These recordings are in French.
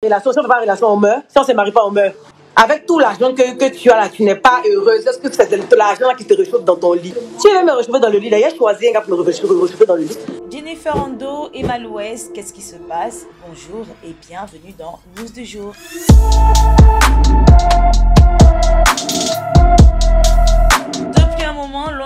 Relation, si on fait pas relation, on meurt. Si on se marie pas, on meurt. Avec tout l'argent que, que tu as là, tu n'es pas heureuse. Est-ce que c'est l'argent qui te réchauffe dans ton lit? Je veux me réchauffer dans le lit, d'ailleurs, choisi un gars pour me réchauffer dans le lit. Jennifer Ando et Malouès, qu'est-ce qui se passe? Bonjour et bienvenue dans News du jour.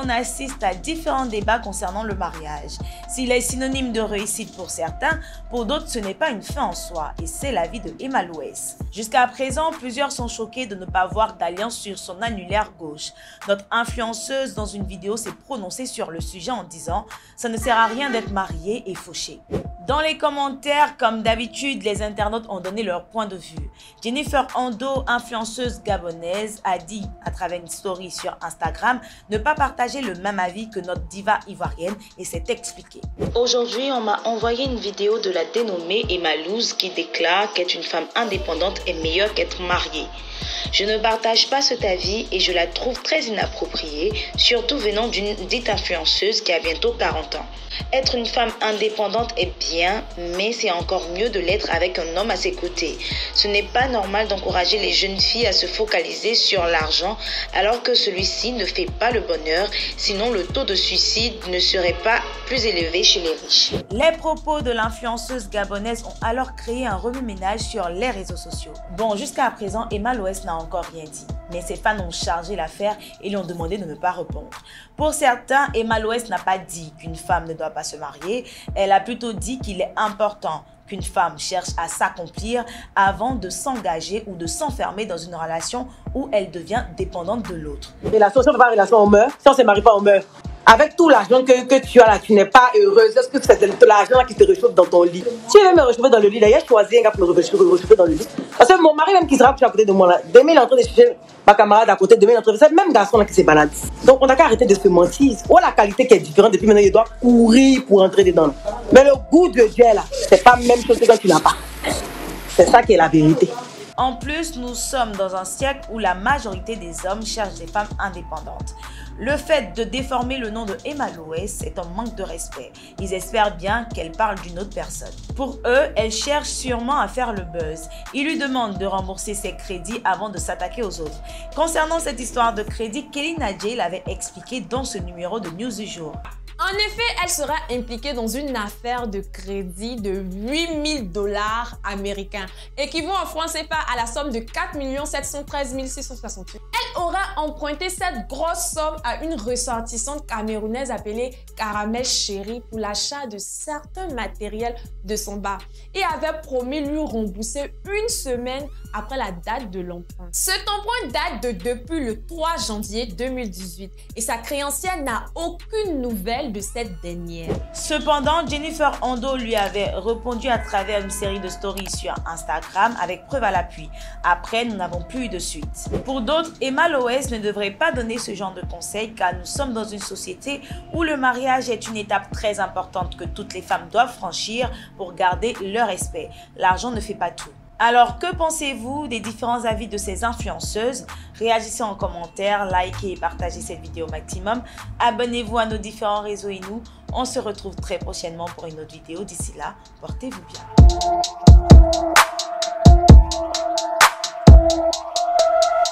L'on assiste à différents débats concernant le mariage. S'il est synonyme de réussite pour certains, pour d'autres ce n'est pas une fin en soi et c'est l'avis de Emma Louès. Jusqu'à présent, plusieurs sont choqués de ne pas voir d'alliance sur son annulaire gauche. Notre influenceuse dans une vidéo s'est prononcée sur le sujet en disant « ça ne sert à rien d'être marié et fauché ». Dans les commentaires, comme d'habitude, les internautes ont donné leur point de vue. Jennifer Ando, influenceuse gabonaise, a dit à travers une story sur Instagram ne pas partager le même avis que notre diva ivoirienne et s'est expliqué. Aujourd'hui, on m'a envoyé une vidéo de la dénommée Emma Louz qui déclare qu'être une femme indépendante est meilleure qu'être mariée. Je ne partage pas cet avis et je la trouve très inappropriée, surtout venant d'une dite influenceuse qui a bientôt 40 ans. Être une femme indépendante est bien, mais c'est encore mieux de l'être avec un homme à ses côtés. Ce n'est pas normal d'encourager les jeunes filles à se focaliser sur l'argent alors que celui-ci ne fait pas le bonheur, sinon le taux de suicide ne serait pas plus élevé chez les riches. Les propos de l'influenceuse gabonaise ont alors créé un remue-ménage sur les réseaux sociaux. Bon, jusqu'à présent, Emma Loès n'a encore rien dit, mais ses fans ont chargé l'affaire et lui ont demandé de ne pas répondre. Pour certains, Emma Loès n'a pas dit qu'une femme ne doit pas se marier, elle a plutôt dit qu'il est important qu'une femme cherche à s'accomplir avant de s'engager ou de s'enfermer dans une relation où elle devient dépendante de l'autre. Relation, si on ne pas relation, on meurt. Si on ne se marie pas, on meurt. Avec tout l'argent que, que, tu as là, tu n'es pas heureuse. Est-ce que c'est l'argent qui te réchauffe dans ton lit? Je veux me réchauffer dans le lit, d'ailleurs, je choisis un gars pour me réchauffer dans le lit. Parce que mon mari, même qui sera à côté de moi là, demain il est en train de chercher ma camarade à côté, demain il est en train de. Le même garçon là qui se balade. Donc on n'a qu'à arrêter de se mentir. Oh, la qualité qui est différente depuis maintenant, il doit courir pour entrer dedans. Goût de Dieu là, c'est pas la même chose que tu l'as pas. C'est ça qui est la vérité. En plus, nous sommes dans un siècle où la majorité des hommes cherchent des femmes indépendantes. Le fait de déformer le nom de Emma Loès est un manque de respect. Ils espèrent bien qu'elle parle d'une autre personne. Pour eux, elle cherche sûrement à faire le buzz. Ils lui demandent de rembourser ses crédits avant de s'attaquer aux autres. Concernant cette histoire de crédit, Kelly Nadjé l'avait expliqué dans ce numéro de News du jour. En effet, elle sera impliquée dans une affaire de crédit de 8000 dollars américains, équivaut en francs CFA à la somme de 4 713 668. Elle aura emprunté cette grosse somme à une ressortissante camerounaise appelée Caramel Chéri pour l'achat de certains matériels de son bar et avait promis lui rembourser une semaine après la date de l'emprunt. Cet emprunt date de depuis le 3 janvier 2018 et sa créancière n'a aucune nouvelle de cette dernière. Cependant, Jennifer Ando lui avait répondu à travers une série de stories sur Instagram avec preuve à l'appui. Après, nous n'avons plus eu de suite. Pour d'autres, Emma Loès ne devrait pas donner ce genre de conseils car nous sommes dans une société où le mariage est une étape très importante que toutes les femmes doivent franchir pour garder leur respect. L'argent ne fait pas tout. Alors, que pensez-vous des différents avis de ces influenceuses? Réagissez en commentaire, likez et partagez cette vidéo au maximum. Abonnez-vous à nos différents réseaux et nous, on se retrouve très prochainement pour une autre vidéo. D'ici là, portez-vous bien.